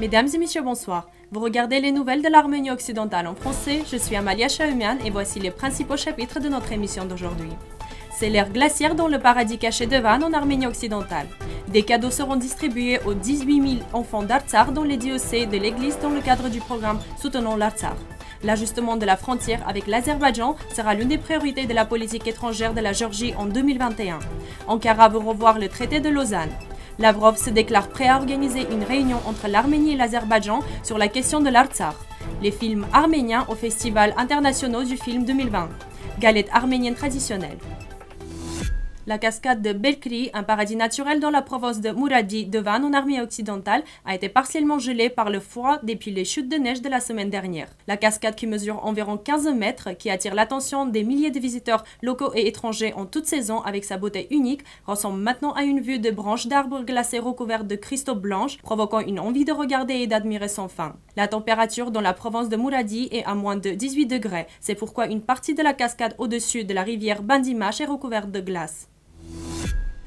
Mesdames et messieurs, bonsoir. Vous regardez les nouvelles de l'Arménie occidentale en français. Je suis Amalia Chahumian et voici les principaux chapitres de notre émission d'aujourd'hui. C'est l'ère glaciaire dans le paradis caché de Van en Arménie occidentale. Des cadeaux seront distribués aux 18 000 enfants d'Artsar dans les diocèses de l'Église dans le cadre du programme Soutenons l'Artsar. L'ajustement de la frontière avec l'Azerbaïdjan sera l'une des priorités de la politique étrangère de la Géorgie en 2021. Ankara veut revoir le traité de Lausanne. Lavrov se déclare prêt à organiser une réunion entre l'Arménie et l'Azerbaïdjan sur la question de l'Artsar. Les films arméniens au Festival international du film 2020. Galette arménienne traditionnelle. La cascade de Belkri, un paradis naturel dans la province de Mouradi, de Van en Arménie occidentale, a été partiellement gelée par le froid depuis les chutes de neige de la semaine dernière. La cascade qui mesure environ 15 mètres, qui attire l'attention des milliers de visiteurs locaux et étrangers en toute saison avec sa beauté unique, ressemble maintenant à une vue de branches d'arbres glacés recouvertes de cristaux blanches, provoquant une envie de regarder et d'admirer sans fin. La température dans la province de Mouradi est à moins de 18 degrés. C'est pourquoi une partie de la cascade au-dessus de la rivière Bandimash est recouverte de glace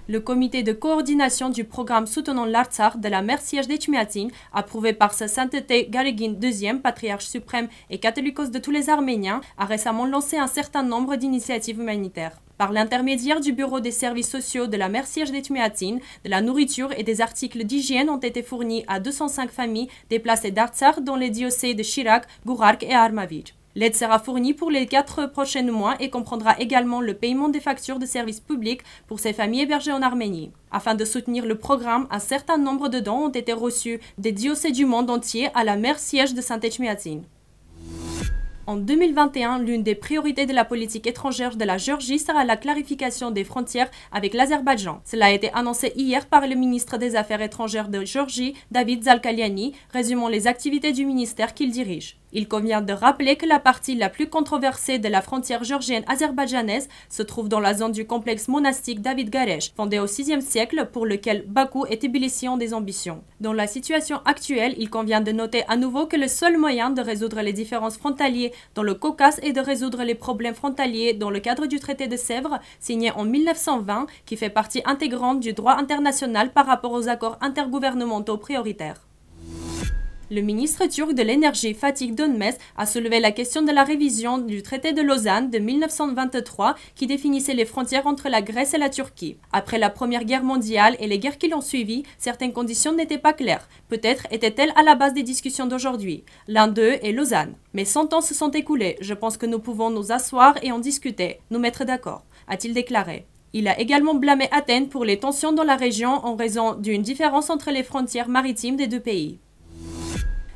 le comité de coordination du programme soutenant l'Artsar de la mère siège d'Etchmiadzin, approuvé par sa sainteté Garegin II, patriarche suprême et catholicos de tous les Arméniens, a récemment lancé un certain nombre d'initiatives humanitaires. Par l'intermédiaire du Bureau des services sociaux de la mère siège d'Etchmiadzin, de la nourriture et des articles d'hygiène ont été fournis à 205 familles déplacées d'Artsar dans les diocèses de Chirac, Gourak et Armavir. L'aide sera fournie pour les quatre prochains mois et comprendra également le paiement des factures de services publics pour ces familles hébergées en Arménie. Afin de soutenir le programme, un certain nombre de dons ont été reçus des diocèses du monde entier à la mère siège de Saint-Echmiadzin. En 2021, l'une des priorités de la politique étrangère de la Géorgie sera la clarification des frontières avec l'Azerbaïdjan. Cela a été annoncé hier par le ministre des Affaires étrangères de Géorgie, David Zalkaliani, résumant les activités du ministère qu'il dirige. Il convient de rappeler que la partie la plus controversée de la frontière géorgienne azerbaïdjanaise se trouve dans la zone du complexe monastique David Garesh, fondé au VIe siècle pour lequel Bakou et Tbilissi des ambitions. Dans la situation actuelle, il convient de noter à nouveau que le seul moyen de résoudre les différences frontalières dans le Caucase est de résoudre les problèmes frontaliers dans le cadre du traité de Sèvres, signé en 1920, qui fait partie intégrante du droit international par rapport aux accords intergouvernementaux prioritaires. Le ministre turc de l'énergie Fatih Dönmez a soulevé la question de la révision du traité de Lausanne de 1923 qui définissait les frontières entre la Grèce et la Turquie. Après la Première Guerre mondiale et les guerres qui l'ont suivi, certaines conditions n'étaient pas claires. Peut-être étaient-elles à la base des discussions d'aujourd'hui. L'un d'eux est Lausanne. Mais 100 ans se sont écoulés. Je pense que nous pouvons nous asseoir et en discuter, nous mettre d'accord, a-t-il déclaré. Il a également blâmé Athènes pour les tensions dans la région en raison d'une différence entre les frontières maritimes des deux pays.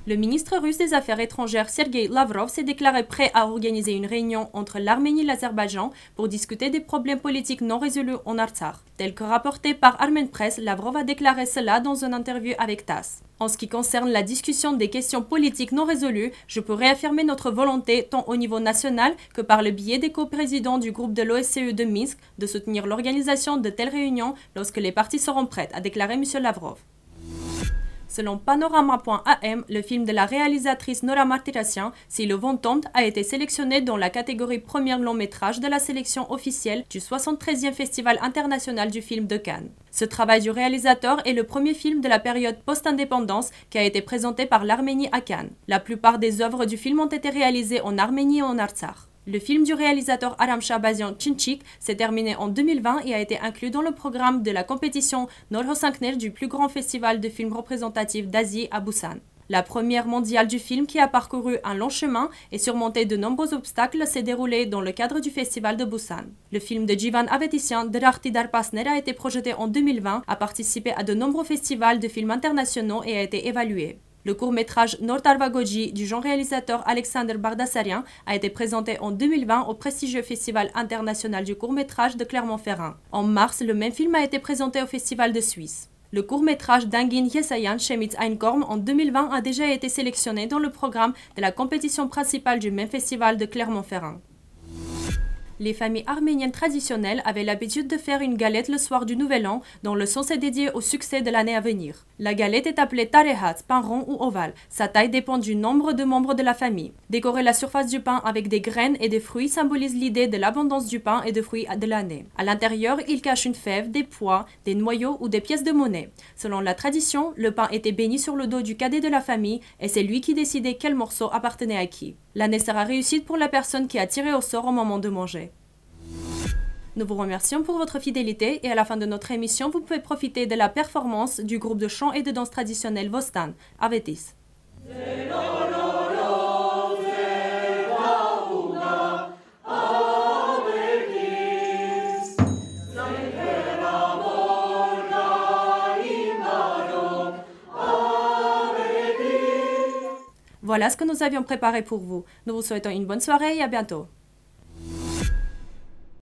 Le ministre russe des Affaires étrangères Sergei Lavrov s'est déclaré prêt à organiser une réunion entre l'Arménie et l'Azerbaïdjan pour discuter des problèmes politiques non résolus en Artsar. Tel que rapporté par Armen Press, Lavrov a déclaré cela dans une interview avec TASS. En ce qui concerne la discussion des questions politiques non résolues, je peux réaffirmer notre volonté, tant au niveau national que par le biais des coprésidents du groupe de l'OSCE de Minsk, de soutenir l'organisation de telles réunions lorsque les parties seront prêtes, a déclaré M. Lavrov. Selon Panorama.am, le film de la réalisatrice Nora Martirassian, Si le vent tombe, a été sélectionné dans la catégorie premier long métrage de la sélection officielle du 73e Festival international du film de Cannes. Ce travail du réalisateur est le premier film de la période post-indépendance qui a été présenté par l'Arménie à Cannes. La plupart des œuvres du film ont été réalisées en Arménie et en Artsakh. Le film du réalisateur Aram Shabazian Chinchik s'est terminé en 2020 et a été inclus dans le programme de la compétition Norhosankner du plus grand festival de films représentatifs d'Asie à Busan. La première mondiale du film qui a parcouru un long chemin et surmonté de nombreux obstacles s'est déroulée dans le cadre du festival de Busan. Le film de Jivan Avetissian, Drarti Darpasner, a été projeté en 2020, a participé à de nombreux festivals de films internationaux et a été évalué. Le court-métrage Nortarvagoji du jeune réalisateur Alexander Bardassarian a été présenté en 2020 au prestigieux Festival international du court-métrage de Clermont-Ferrand. En mars, le même film a été présenté au Festival de Suisse. Le court-métrage d'Angin Yesayan Shemitz Einkorn en 2020 a déjà été sélectionné dans le programme de la compétition principale du même festival de Clermont-Ferrand. Les familles arméniennes traditionnelles avaient l'habitude de faire une galette le soir du Nouvel An, dont le sens est dédié au succès de l'année à venir. La galette est appelée tarehat, pain rond ou ovale. Sa taille dépend du nombre de membres de la famille. Décorer la surface du pain avec des graines et des fruits symbolise l'idée de l'abondance du pain et de fruits de l'année. À l'intérieur, il cache une fève, des pois, des noyaux ou des pièces de monnaie. Selon la tradition, le pain était béni sur le dos du cadet de la famille et c'est lui qui décidait quel morceau appartenait à qui. L'année sera réussite pour la personne qui a tiré au sort au moment de manger. Nous vous remercions pour votre fidélité et à la fin de notre émission, vous pouvez profiter de la performance du groupe de chant et de danse traditionnel Vostan, Avetis. Voilà ce que nous avions préparé pour vous. Nous vous souhaitons une bonne soirée et à bientôt.